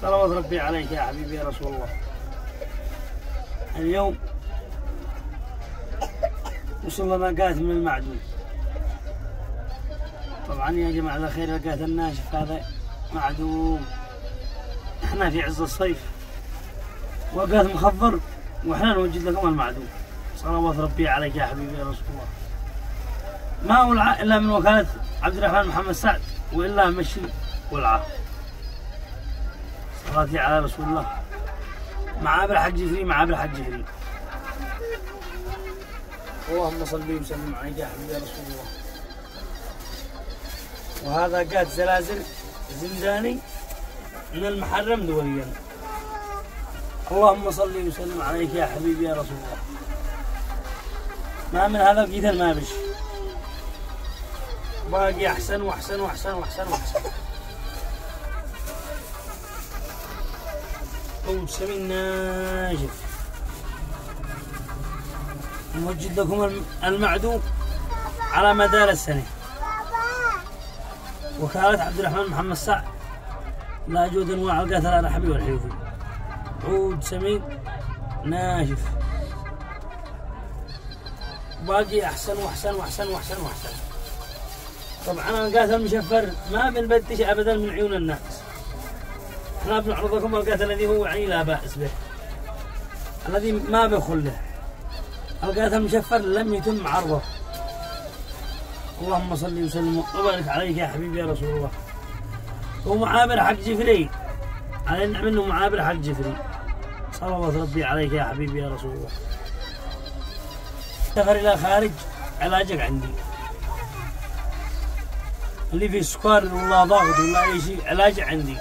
صلوات ربي عليك يا حبيبي يا رسول الله. اليوم وصلنا لقات من المعدوم. طبعا يا جماعة الخير لقات الناشف هذا معدوم. إحنا في عز الصيف وقات مخضر وإحنا نوجد لكم المعدوم. صلوات ربي عليك يا حبيبي يا رسول الله. ما هو إلا من وكالة عبد الرحمن محمد سعد وإلا مشي والعافية صلاتي على رسول الله. معابر حق جفري معابر حق جفري اللهم صل وسلم عليك يا حبيبي يا رسول الله. وهذا قاد زلازل زنداني من المحرم دوليا اللهم صل وسلم عليك يا حبيبي يا رسول الله. ما من هذا القتال ما بش. باقي أحسن وأحسن وأحسن وأحسن وأحسن. عود سمين ناشف نوجد لكم الم- المعدوم على مدار السنة. وكالة عبد الرحمن محمد سعد لا جود أنواع القتل الرحبي والحيوثي عود سمين ناشف باقي أحسن وأحسن وأحسن وأحسن وأحسن. طبعا القاتل المشفر ما بنبدش ابدا من عيون الناس. إحنا بنعرض لكم القاتل الذي هو يعني لا بأس به. الذي ما بخله القاتل المشفر لم يتم عرضه. اللهم صل وسلم وبارك عليك يا حبيبي يا رسول الله. هو معابر حق جفري. علينا منه معابر حق جفري. صلوات ربي عليك يا حبيبي يا رسول الله. سفر إلى خارج علاجك عندي. اللي فيه سكر ولا ضغط ولا أي شيء علاج عندي.